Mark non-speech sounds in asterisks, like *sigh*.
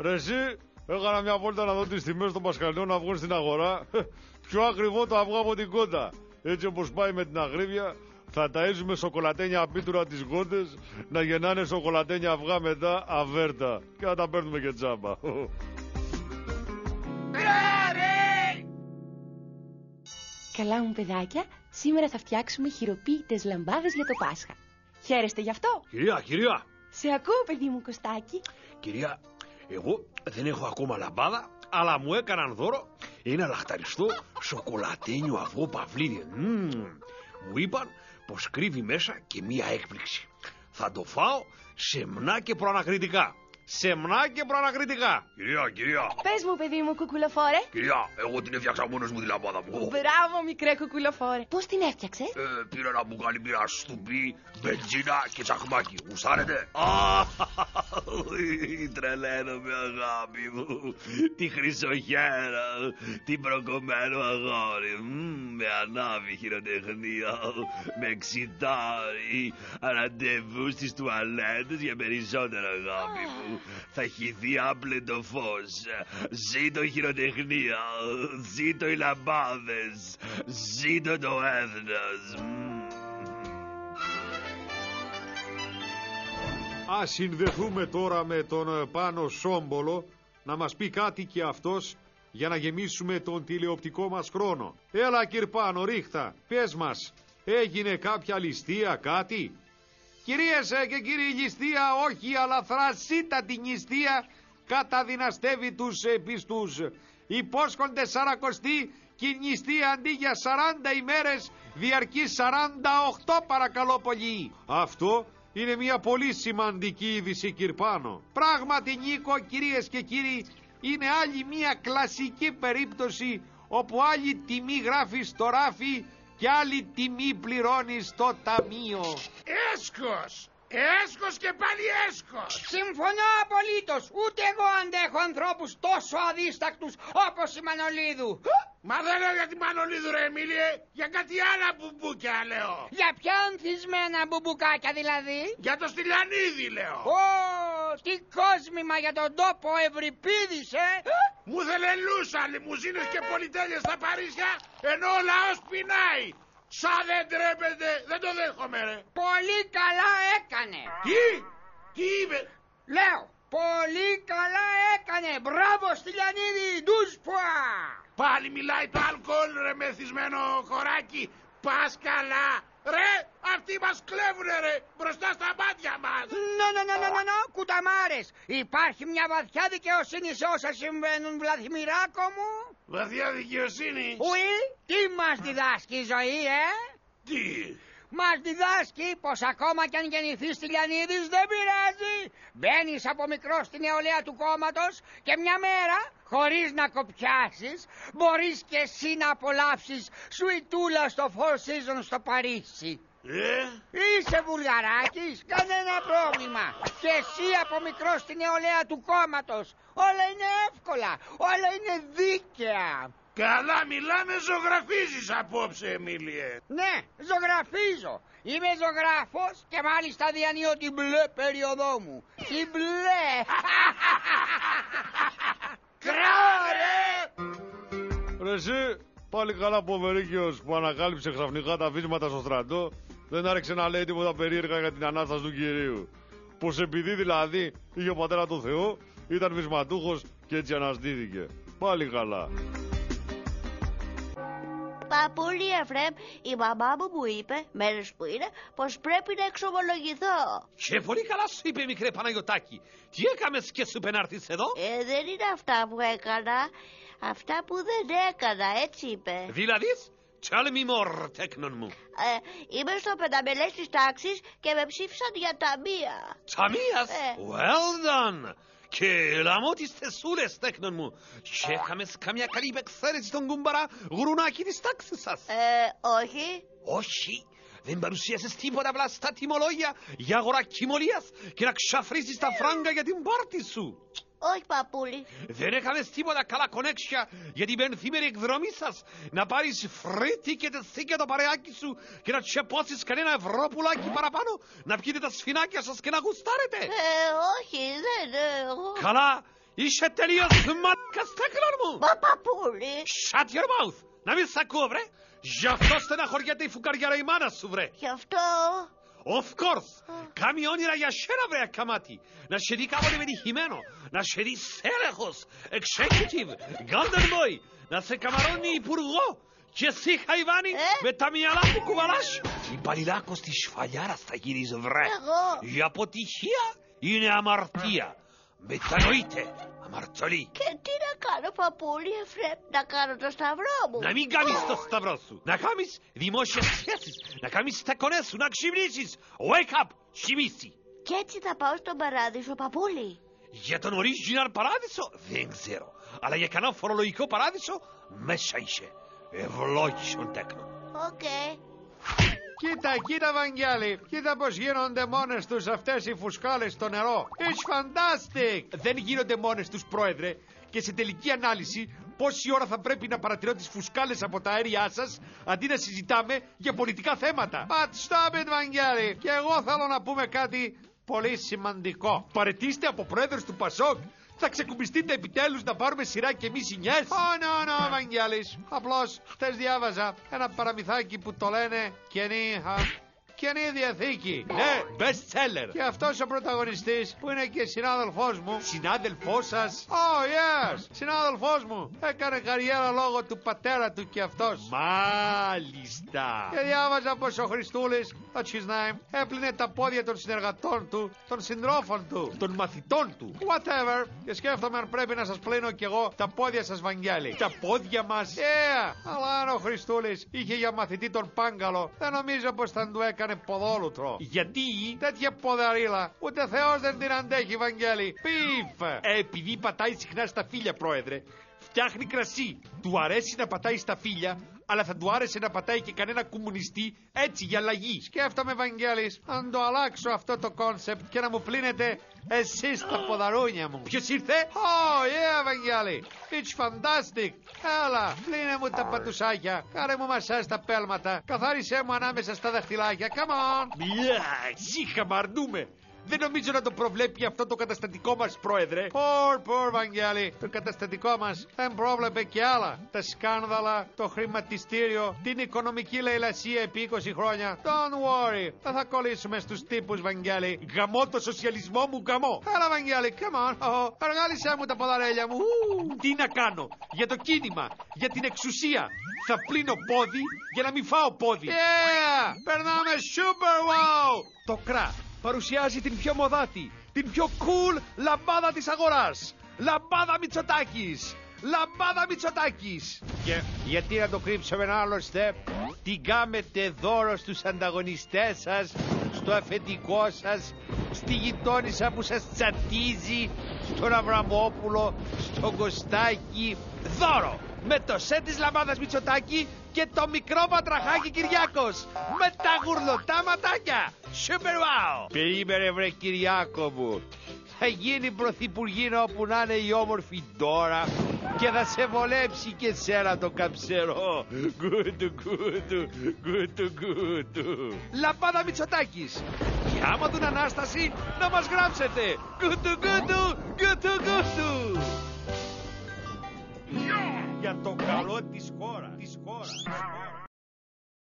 Ρε εσύ, έκανα μια βόλτα να δω τις τιμές των πασχαλιών αυγών στην αγορά. *laughs* Πιο ακριβό το αυγό από την κότα. Έτσι όπως πάει με την αγρύβια, θα ταΐζουμε σοκολατένια απίτουρα τις γόντες, να γεννάνε σοκολατένια αυγά μετά αβέρτα. Και να τα παίρνουμε και τζάμπα. *laughs* Καλά μου παιδάκια, σήμερα θα φτιάξουμε χειροποίητες λαμπάδες για το Πάσχα. Χαίρεστε γι' αυτό; Κυρία, κυρία, Σε ακούω παιδί μου Κωστάκη. κυρία, εγώ δεν έχω ακόμα λαμπάδα, αλλά μου έκαναν δώρο ένα λαχταριστό σοκολατένιο αυγό παυλίδι. Μμμ. Μου είπαν πως κρύβει μέσα και μία έκπληξη. Θα το φάω σεμνά και προανακριτικά. Σεμνά και προανακριτικά. Κυρία, κυρία, Πες μου παιδί μου κουκουλοφόρε. κυρία, εγώ την έφτιαξα μόνος μου τη λαμπάδα μου. Μπράβο μικρέ κουκουλοφόρε. Πώς την έφτιαξες; Ε, πήρα ένα μπουκάλι πήρα στουμπί, μπενζίνα και τσακμάκι. Γουστάρετε; Α, τρελαίνομαι αγάπη μου. Τη χρυσοχέρα, την προκομμένο αγόρι. Μμμ, με ανάβει χειροτεχνία, με εξητάρει. Ραντεβού στις τουαλέτες για περισσότερο αγάπη μου. Θα χυθεί άπλετο φως. Ζήτω η χειροτεχνία, ζήτω οι λαμπάδες, ζήτω το έθνος. Μμμ. Ας συνδεθούμε τώρα με τον ε, Πάνο Σόμπολο να μας πει κάτι και αυτός για να γεμίσουμε τον τηλεοπτικό μας χρόνο. Έλα κυρ Πάνο, ρίχτα, πες μας, έγινε κάποια ληστεία κάτι; Κυρίες ε, και κύριοι ληστεία, όχι αλλά θρασίτατη νηστεία καταδυναστεύει τους ε, πιστούς. Υπόσχονται σαρακοστή και η νηστεία αντί για 40 ημέρες διαρκεί 48 παρακαλώ πολύ. Αυτό είναι μια πολύ σημαντική είδηση Κυρπάνο. Πράγματι Νίκο κυρίες και κύριοι είναι άλλη μια κλασική περίπτωση όπου άλλη τιμή γράφεις στο ράφι και άλλη τιμή πληρώνεις στο ταμείο. Έσχος! Έσχος και πάλι έσχος! Συμφωνώ απολύτως. Ούτε εγώ αντέχω ανθρώπους τόσο αδίστακτους όπως η Μανολίδου. Μα δεν λέω για τη Μανολίδου ρε Εμίλιε, για κάτι άλλα μπουμπούκια λέω. Για ποια ανθισμένα μπουμπουκάκια δηλαδή; Για το Στυλιανίδη λέω. Ω, τι κόσμημα για τον τόπο Ευρυπίδης, ε. Μου θέλε λούσα, λιμουζίνες και πολυτέλειες στα Παρίσια, ενώ ο λαός πεινάει. Σα δεν τρέπετε, δεν το δέχομαι ρε. Πολύ καλά έκανε. Τι, τι είπε, Λέω, πολύ καλά έκανε. Μπράβο Στυλιανίδη, ντουσπουα. πάλι μιλάει το αλκοόλ ρε μεθυσμένο χωράκι. Πας καλά. Ρε, αυτοί μας κλέβουνε ρε, μπροστά στα μάτια μας. Νο, νο, νο, νο, νο, νο, κουταμάρες. Υπάρχει μια βαθιά δικαιοσύνη σε όσα συμβαίνουν, Βλαθμιράκο μου. Βαθιά δικαιοσύνη; Ουί, τι μας διδάσκει η ζωή, ε; Τι, Μας διδάσκει πως ακόμα κι αν γεννηθείς Τηλιανίδης δεν πειράζει. Μπαίνεις από μικρός στην νεολαία του κόμματος και μια μέρα, χωρίς να κοπιάσεις, μπορείς και εσύ να απολαύσεις σουιτούλα στο Four Seasons στο Παρίσι. Ε, Είσαι βουλγαράκης, κανένα πρόβλημα. Και εσύ από μικρό στην νεολαία του κόμματος. Όλα είναι εύκολα, όλα είναι δίκαια. καλά μιλάμε ζωγραφίζεις απόψε Εμίλιε. Ναι, ζωγραφίζω. Είμαι ζωγράφος και μάλιστα διανύω την μπλε περίοδό μου. Την μπλε. *laughs* Κράρε! Ρε εσύ, πάλι καλά που ο Μερίκιος που ανακάλυψε ξαφνικά τα βίσματα στο στρατό δεν άρχισε να λέει τίποτα περίεργα για την Ανάσταση του Κυρίου. Πως επειδή δηλαδή είχε ο πατέρας του Θεό, ήταν βυσματούχος και έτσι αναστήθηκε. Πάλι καλά. Παππούλη Εφρέμ, η μαμά μου μου είπε, μέρες που είναι, πως πρέπει να εξομολογηθώ. Και πολύ καλά σου είπε μικρέ Παναγιωτάκη. Τι έκαμες και σου είπε να έρθεις εδώ; Ε, δεν είναι αυτά που έκανα, αυτά που δεν έκανα, έτσι είπε. Δηλαδή, tell me more, τέκνον μου. Ε, είμαι στο πενταμελές της τάξης και με ψήφισαν για ταμεία. Ταμίας, Ε. well done. Και λαμώ τις θεσούλες, τέκνον μου. Και έκαμες καμιά καλή εξαίρεση στον κουμπαρά γουρουνάκι της τάξης σας. Ε, όχι. Όχι, δεν παρουσίασες τίποτα απλά στα τιμολόγια για αγορά κοιμωλίας και να ξαφρίζεις τα φράγκα για την πάρτι σου. Όχι παππούλη. Δεν έκανες τίποτα καλά κονέξια για την πενθήμερη εκδρομή σας να πάρεις free ticket εσύ και το παρεάκι σου και να τσεπώσεις κανένα ευρώ πουλάκι παραπάνω να πιείτε τα σφινάκια σας και να γουστάρετε. Ε, όχι, δεν... ε, εγώ- Καλά, Είσαι τελείως μαλάκα στέκνον μου. Μα παππούλη. Shut your mouth. Να μην σ' ακούω βρε. Γι' αυτό στεναχωριέται η φουκαριάρα η μάνα σου βρε. Γι' αυτό. Of course. Κάμει όνειρα για σένα βρε ακαμάτι. Να σε δει κάποτε πετυχημένο. Να σε δει στέλεχος, executive, golden boy. Να σε καμαρώνει υπουργό. Και εσύ Χαϊβάνι Ε; με τα μυαλά που κουβαλάς. Υπαλληλάκος της σφαλιάρας θα γίνεις βρε. Εγώ. Η αποτυχία είναι αμαρτία. Μετανοείτε, αμαρτωλή. Και τι να κάνω παππούλη Εφραίμ. Να κάνω το σταυρό μου. Να μην κάνεις το σταυρό σου. Να κάνεις δημόσιες σχέσεις. Να κάνεις τα κονές σου. Να ξυπνήσεις. Wake up, ξυπνήσει. Και έτσι θα πάω στον παράδεισο παππούλη. Για τον original παράδεισο δεν ξέρω. Αλλά για κανένα φορολογικό παράδεισο μέσα είσαι. Ευλόγησον τέκνο. Οκ. Κοίτα, κοίτα, Βαγγέλη. Κοίτα πώς γίνονται μόνες τους αυτές οι φουσκάλες στο νερό. It's fantastic! Δεν γίνονται μόνες τους, πρόεδρε. Και σε τελική ανάλυση, πόση ώρα θα πρέπει να παρατηρώ τις φουσκάλες από τα αέρια σας, αντί να συζητάμε για πολιτικά θέματα. But stop it, Βαγγέλη. Και εγώ θέλω να πούμε κάτι πολύ σημαντικό. Παρετήστε από πρόεδρος του Πασόκ. Θα ξεκουμπιστείτε επιτέλους να πάρουμε σειρά και εμείς οι νιές. Ω, ναι, ναι, Βαγγέλης. Απλώς, χτες διάβαζα ένα παραμυθάκι που το λένε καινή, α, καινή διαθήκη. Ναι, best seller. Και αυτός ο πρωταγωνιστής που είναι και συνάδελφός μου. Συνάδελφός σας; Oh, yes. Συνάδελφός μου. Έκανε καριέρα λόγω του πατέρα του και αυτός. Μάλιστα. Και διάβαζα πως ο Χριστούλης, that's his name, έπλυνε τα πόδια των συνεργατών του, των συντρόφων του, των μαθητών του. Whatever. Και σκέφτομαι αν πρέπει να σας πλύνω κι εγώ τα πόδια σας, Βαγγέλη. Τα πόδια μας; Yeah. Αλλά αν ο Χριστούλης είχε για μαθητή τον Πάγκαλο, δεν νομίζω πως θα του έκανε ποδόλουτρο. Γιατί; Τέτοια ποδαρίλα ούτε Θεός δεν την αντέχει, Βαγγέλη. Πιφ. Ε, επειδή πατάει συχνά σταφύλια, πρόεδρε. Φτιάχνει κρασί. Του αρέσει να πατάει σταφύλια, αλλά θα του άρεσε να πατάει και κανένα κομμουνιστή έτσι για αλλαγή. Σκέφτομαι, Βαγγέλη, να το αλλάξω αυτό το concept και να μου πλύνετε εσείς τα ποδαρούνια μου. Ποιος ήρθε; Oh, yeah, Βαγγέλη. It's fantastic. Έλα, πλύνε μου τα πατουσάκια. Κάρε μου μασά στα πέλματα. Καθάρισέ μου ανάμεσα στα δαχτυλάκια. Come on. Μια, ζήχα μαρνούμε. Δεν νομίζω να το προβλέπει αυτό το καταστατικό μας, πρόεδρε. Πορ, πορ, Βαγγέλη. Το καταστατικό μας δεν πρόβλεπε και άλλα. Τα σκάνδαλα, το χρηματιστήριο, την οικονομική λαϊλασία επί 20 χρόνια. Don't worry. Δεν θα κολλήσουμε στους τύπους, Βαγγέλη. Γαμώ το σοσιαλισμό μου, γαμώ. Έλα, Βαγγέλη, come on. Oh, αργάλισέ μου τα ποδαρέλια μου. Ου, Τι να κάνω. Για το κίνημα, για την εξουσία. Θα πλύνω πόδι για να μην φάω πόδι. Yeah! Περνάμε super wow! Το κρά παρουσιάζει την πιο μοδάτη, την πιο cool λαμπάδα της αγοράς. Λαμπάδα Μητσοτάκης. Λαμπάδα Μητσοτάκης. Και γιατί να το κρύψουμε ένα άλλο step. Την κάμετε δώρο στους ανταγωνιστές σας, στο αφεντικό σας, στη γειτόνισσα που σας τσατίζει, στον Αβραμόπουλο, στον Κωστάκη. Δώρο! Με το σετ της λαμπάδας Μητσοτάκη και το μικρό πατραχάκι Κυριάκος. Με τα γουρλωτά ματάκια. Super wow! Περίμενε βρε Κυριάκο μου. Θα γίνει πρωθυπουργίνα όπου να είναι η όμορφη Ντόρα και θα σε βολέψει και σένα το καψερό. Γκούτου γκούτου, γκούτου γκούτου. Λαμπάδα Μητσοτάκης. Και άμα δουν Ανάσταση να μας γράψετε. Γκούτου γκούτου, γκούτου γκούτου. Για το καλό της χώρας. Της χώρας.